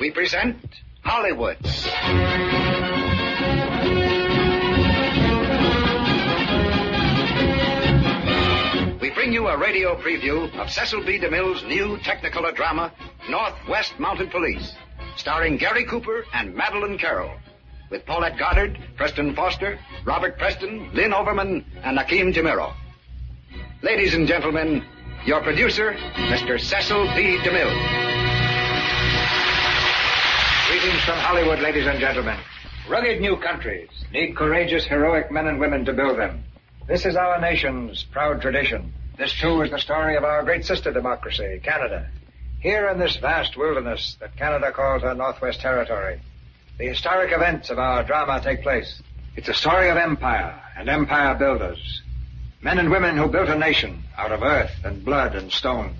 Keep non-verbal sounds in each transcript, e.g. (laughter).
we present Hollywood. We bring you a radio preview of Cecil B. DeMille's new technicolor drama, Northwest Mounted Police, starring Gary Cooper and Madeleine Carroll, with Paulette Goddard, Preston Foster, Robert Preston, Lynne Overman, and Akim Tamiroff. Ladies and gentlemen, your producer, Mr. Cecil B. DeMille. Greetings from Hollywood, ladies and gentlemen. Rugged new countries need courageous, heroic men and women to build them. This is our nation's proud tradition. This, too, is the story of our great sister democracy, Canada. Here in this vast wilderness that Canada calls our Northwest Territory, the historic events of our drama take place. It's a story of empire and empire builders. Men and women who built a nation out of earth and blood and stone.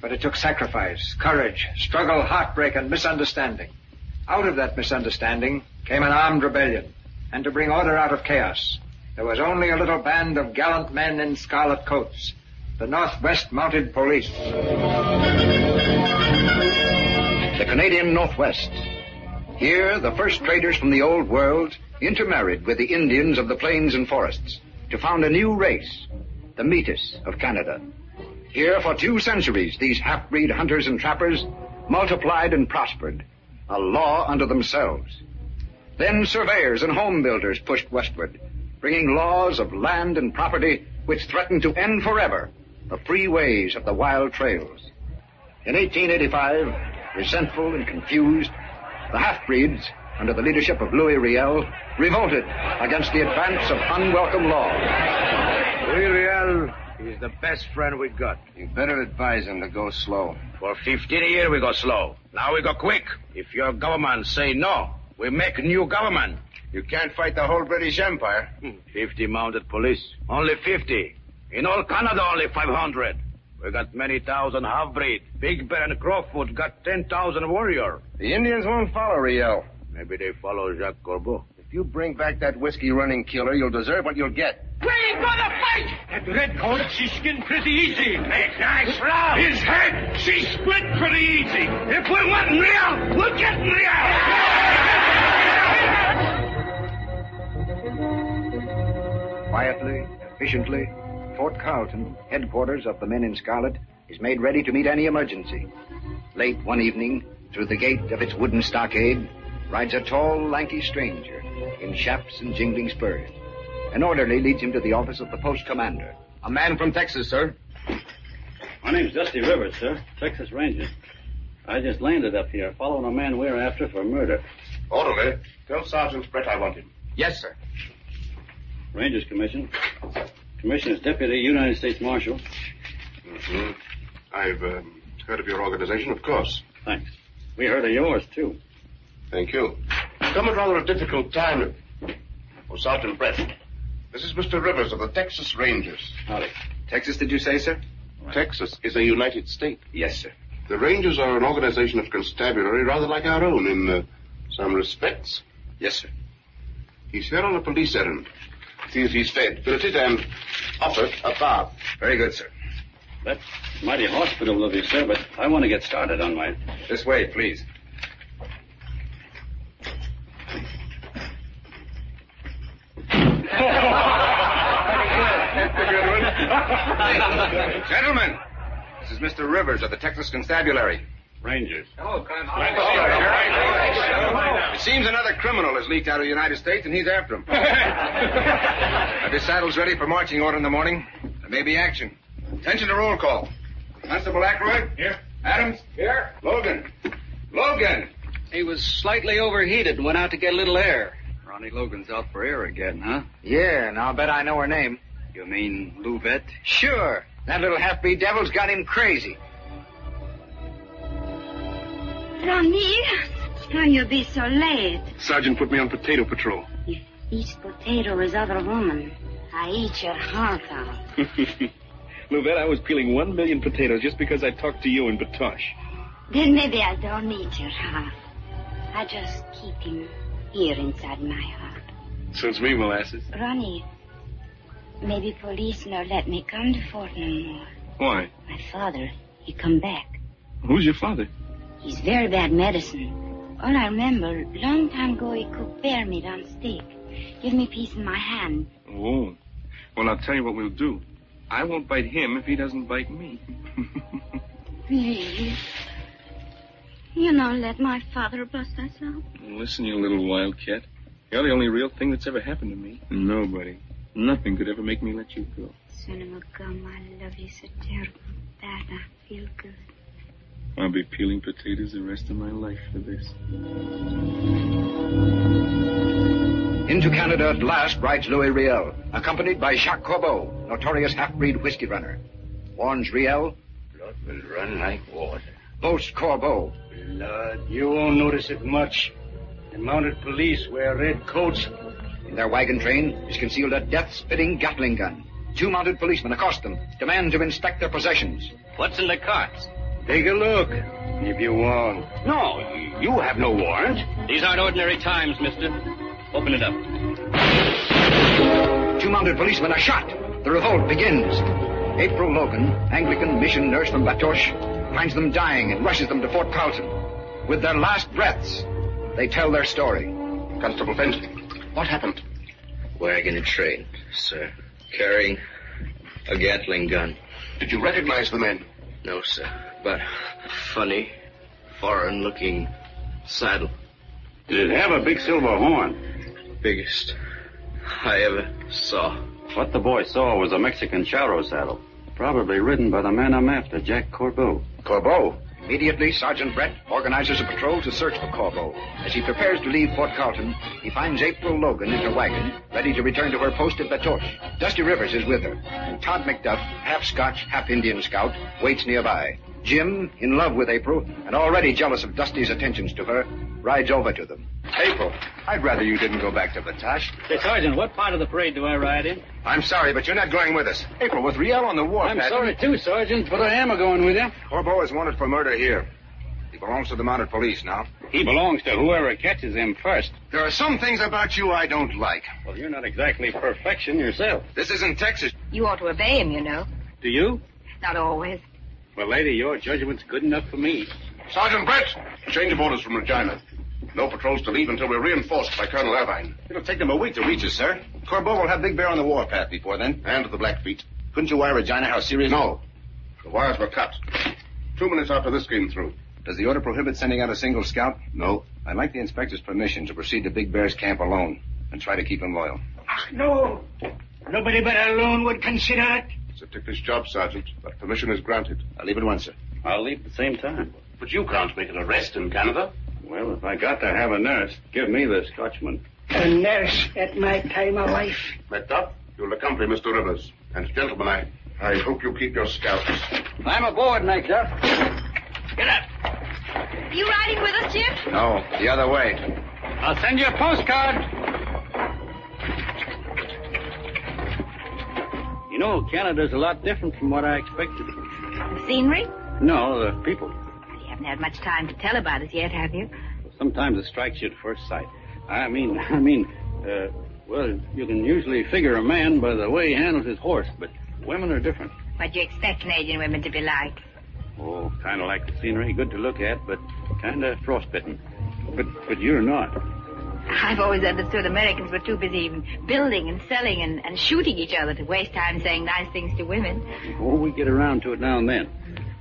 But it took sacrifice, courage, struggle, heartbreak, and misunderstanding. Out of that misunderstanding came an armed rebellion. And to bring order out of chaos, there was only a little band of gallant men in scarlet coats, the Northwest Mounted Police. The Canadian Northwest. Here, the first traders from the old world intermarried with the Indians of the plains and forests to found a new race, the Metis of Canada. Here, for two centuries, these half-breed hunters and trappers multiplied and prospered, a law unto themselves. Then surveyors and home builders pushed westward, bringing laws of land and property which threatened to end forever the free ways of the wild trails. In 1885, resentful and confused, the half-breeds, under the leadership of Louis Riel, revolted against the advance of unwelcome law. Louis Is the best friend we got. You better advise him to go slow. For 15 years we go slow. Now we go quick. If your government say no, we make new government. You can't fight the whole British Empire. Hmm. 50 mounted police. Only 50. In all Canada, only 500. We got many thousand half-breed. Big Bear and Crowfoot got 10,000 warrior. The Indians won't follow Riel. Maybe they follow Jacques Corbeau. If you bring back that whiskey-running killer, you'll deserve what you'll get. We gonna fight! That red coat, she skinned pretty easy. Make nice round. His head, she split pretty easy. If we want real, we'll get real. Quietly, efficiently, Fort Carlton, headquarters of the men in scarlet, is made ready to meet any emergency. Late one evening, through the gate of its wooden stockade, rides a tall, lanky stranger in chaps and jingling spurs. An orderly leads him to the office of the post commander. A man from Texas, sir. My name's Dusty Rivers, sir. Texas Ranger. I just landed up here following a man we're after for murder. Orderly, tell Sergeant Brett I want him. Yes, sir. Rangers Commission. Commissioner's Deputy United States Marshal. Mm-hmm. I've um, heard of your organization, of course. Thanks. We heard of yours, too. Thank you. Come at rather a difficult time. Oh, Sergeant Brett. This is Mr. Rivers of the Texas Rangers. Howdy. Texas, did you say, sir? Texas is a United State. Yes, sir. The Rangers are an organization of constabulary rather like our own in uh, some respects. Yes, sir. He's here on a police errand. See if he's fed, billeted, and offered a bath. Very good, sir. That's mighty hospitable of you, sir, but I want to get started on my... This way, please. (laughs) Gentlemen, this is Mr. Rivers of the Texas Constabulary. Rangers. Hello, Clem. It seems another criminal has leaked out of the United States, and he's after him. (laughs) Have your saddles ready for marching order in the morning. There may be action. Attention to roll call. Constable Ackroyd? Here. Adams? Here. Logan? Logan! He was slightly overheated and went out to get a little air. Ronnie Logan's out for air again, huh? Yeah, and I'll bet I know her name. You mean Louvette? Sure. That little half-breed devil's got him crazy. Ronnie, how you be so late? Sergeant put me on potato patrol. If each potato is other woman, I eat your heart out. (laughs) Louvette, I was peeling one million potatoes just because I talked to you in Batoche. Then maybe I don't eat your heart. I just keep him here inside my heart. Suits me, molasses. Ronnie, maybe police no let me come to Fort no more. Why? My father, he come back. Who's your father? He's very bad medicine. All I remember, long time ago he cooked bear meat on steak. Give me a piece in my hand. Oh. Well, I'll tell you what we'll do. I won't bite him if he doesn't bite me. (laughs) Please. You know, let my father bust us up. Listen, you little wildcat. You're the only real thing that's ever happened to me. Nobody. Nothing could ever make me let you go. Son of a gum, I love you so terrible. That I feel good. I'll be peeling potatoes the rest of my life for this. Into Canada at last rides Louis Riel, accompanied by Jacques Corbeau, notorious half-breed whiskey runner. Warns Riel, Blood will run like water. boasts Corbeau. Blood, you won't notice it much. The mounted police wear red coats. In their wagon train is concealed a death-spitting Gatling gun. Two mounted policemen accost them, demand to inspect their possessions. What's in the carts? Take a look, if you want. No, you have no warrant. These aren't ordinary times, mister. Open it up. Two mounted policemen are shot. The revolt begins. April Logan, Anglican mission nurse from Batoche, finds them dying and rushes them to Fort Carlton. With their last breaths, they tell their story. Constable Fensley, what happened? Wagon and train, sir. Carrying a Gatling gun. Did you recognize the men? No, sir. But funny, foreign looking saddle. Did it have a big silver horn? Biggest I ever saw. What the boy saw was a Mexican charro saddle. Probably ridden by the man I'm after, Jack Corbeau. Corbeau. Immediately, Sergeant Brett organizes a patrol to search for Corbeau. As he prepares to leave Fort Carlton, he finds April Logan in her wagon, ready to return to her post at Batoche. Dusty Rivers is with her, and Todd McDuff, half Scotch, half Indian scout, waits nearby. Jim, in love with April, and already jealous of Dusty's attentions to her, rides over to them. April, I'd rather you didn't go back to Batoche. Hey, Sergeant, what part of the parade do I ride in? I'm sorry, but you're not going with us. April, with Riel on the wharf. I'm sorry, too, Sergeant, but I am a going with you. Corbeau is wanted for murder here. He belongs to the mounted police now. He belongs to whoever catches him first. There are some things about you I don't like. Well, you're not exactly perfection yourself. This isn't Texas. You ought to obey him, you know. Do you? Not always. Well, lady, your judgment's good enough for me. Sergeant Brett, change of orders from Regina. No patrols to leave until we're reinforced by Colonel Irvine. It'll take them a week to reach us, sir. Corbeau will have Big Bear on the warpath before then. And to the Blackfeet. Couldn't you wire Regina how serious? No. The wires were cut. Two minutes after this came through. Does the order prohibit sending out a single scout? No. I'd like the inspector's permission to proceed to Big Bear's camp alone and try to keep him loyal. Ach, no. Nobody but alone would consider it. It's a ticklish job, Sergeant, but permission is granted. I'll leave at once, sir. I'll leave at the same time. But you can't make an arrest in Canada. Well, if I got to have a nurse, give me the Scotchman. A nurse at my time of life. McDuff, you'll accompany Mr. Rivers. And gentlemen, I, I hope you keep your scouts. I'm aboard, McDuff. Get up. Are you riding with us, Jim? No, the other way. I'll send you a postcard. You know, Canada's a lot different from what I expected. The scenery? No, the people. You haven't had much time to tell about us yet, have you? Sometimes it strikes you at first sight. I mean, (laughs) I mean, uh, well, you can usually figure a man by the way he handles his horse, but women are different. What do you expect Canadian women to be like? Oh, kind of like the scenery, good to look at, but kind of frostbitten. But but you're not. I've always understood Americans were too busy even building and selling and, and shooting each other to waste time saying nice things to women. Oh, we get around to it now and then.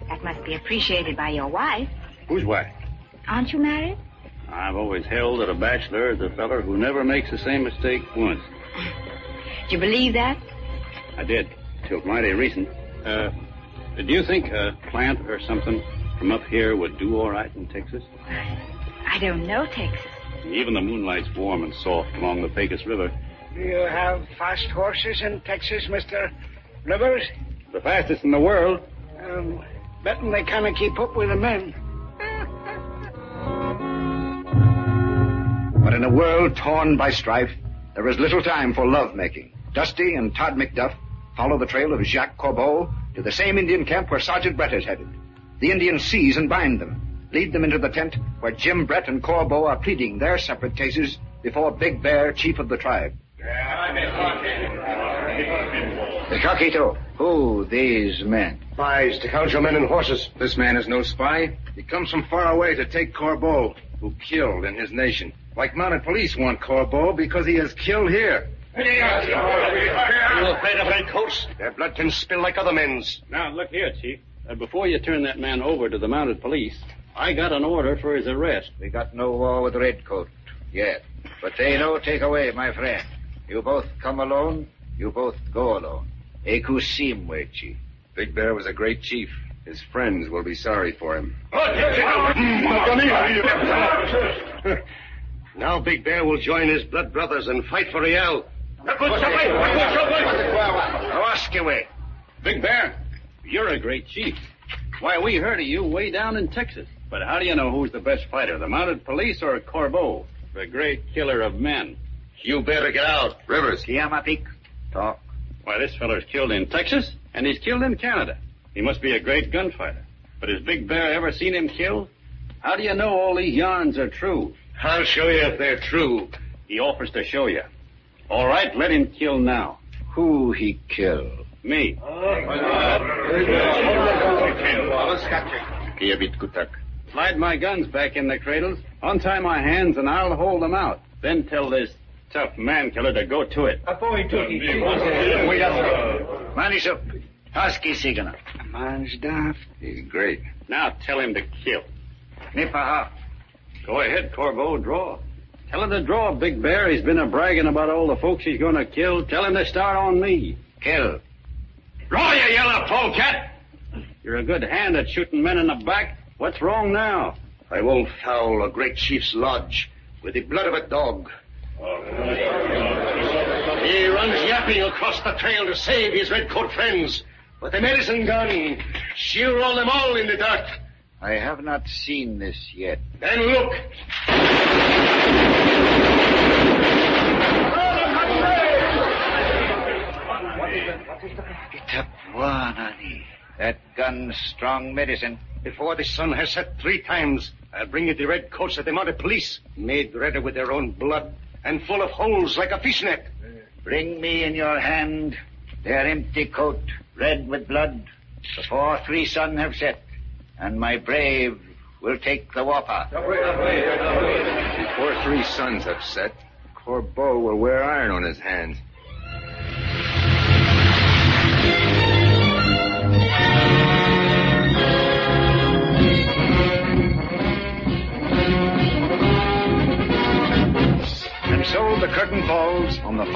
That must be appreciated by your wife. Whose wife? Aren't you married? I've always held that a bachelor is a feller who never makes the same mistake once. Do you believe that? I did, till mighty recent. Uh, do you think a plant or something from up here would do all right in Texas? I don't know Texas. Even the moonlight's warm and soft along the Pecos River. Do you have fast horses in Texas, Mr. Rivers? The fastest in the world. Um, betting they kind of keep up with the men. But in a world torn by strife, there is little time for love making. Dusty and Todd McDuff follow the trail of Jacques Corbeau to the same Indian camp where Sergeant Brett is headed. The Indians seize and bind them, lead them into the tent where Jim Brett and Corbeau are pleading their separate cases before Big Bear, chief of the tribe. The Coquito. Who these men? Spies to count your men and horses. This man is no spy. He comes from far away to take Corbeau. who killed in his nation. Like mounted police want Corbeau because he has killed here. You afraid of redcoats? Their blood can spill like other men's. Now, look here, Chief. Uh, before you turn that man over to the mounted police, I got an order for his arrest. We got no war with Redcoat yet. But they no take away, my friend. You both come alone, you both go alone. Eku Simwe, Chief. Big Bear was a great chief. His friends will be sorry for him. (laughs) now Big Bear will join his blood brothers and fight for Riel. Oskiwe. Big Bear, you're a great chief. Why, we heard of you way down in Texas. But how do you know who's the best fighter, the mounted police or Corbeau, the great killer of men? You better get out. Rivers. Kiamatik. Talk. Why, this feller's killed in Texas, and he's killed in Canada. He must be a great gunfighter. But has Big Bear ever seen him killed? How do you know all these yarns are true? I'll show you if they're true. He offers to show you. All right, let him kill now. Who he kill? Me. Oh, Slide my guns back in the cradles, untie my hands, and I'll hold them out. Then tell this tough man killer to go to it. Manishup. Husky Sigana. Manjdaf. He's great. Now tell him to kill. Nipaha. Go ahead, Corbeau, draw. Tell him to draw, Big Bear. He's been a bragging about all the folks he's going to kill. Tell him to start on me. Kill. Draw, you yellow polecat! You're a good hand at shooting men in the back. What's wrong now? I won't foul a great chief's lodge with the blood of a dog. He runs yapping across the trail to save his redcoat friends. But the medicine gun, she'll roll them all in the dirt. I have not seen this yet. Then look. Itapwanani. That gun's strong medicine. Before the sun has set three times, I'll bring you the red coats of the mounted police, made redder with their own blood and full of holes like a fishnet. Bring me in your hand their empty coat, red with blood, before three sun have set, and my brave will take the whopper. Before three suns have set, Corbeau will wear iron on his hands.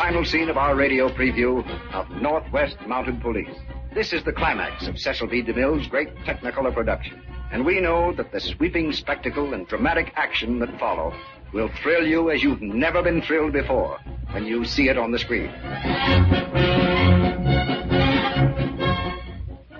Final scene of our radio preview of Northwest Mounted Police. This is the climax of Cecil B. DeMille's great Technicolor production. And we know that the sweeping spectacle and dramatic action that follow will thrill you as you've never been thrilled before when you see it on the screen.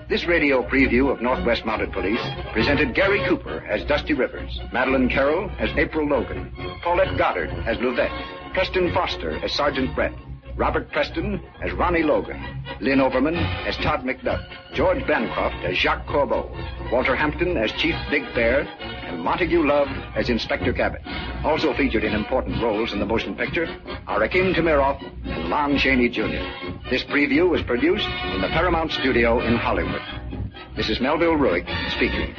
This radio preview of Northwest Mounted Police presented Gary Cooper as Dusty Rivers, Madeleine Carroll as April Logan, Paulette Goddard as Louvette, Preston Foster as Sergeant Brett, Robert Preston as Ronnie Logan, Lynne Overman as Todd McDuff, George Bancroft as Jacques Corbeau, Walter Hampden as Chief Big Bear, and Montagu Love as Inspector Cabot. Also featured in important roles in the motion picture are Akim Tamiroff and Lon Chaney Jr. This preview was produced in the Paramount Studio in Hollywood. This is Melville Ruick speaking.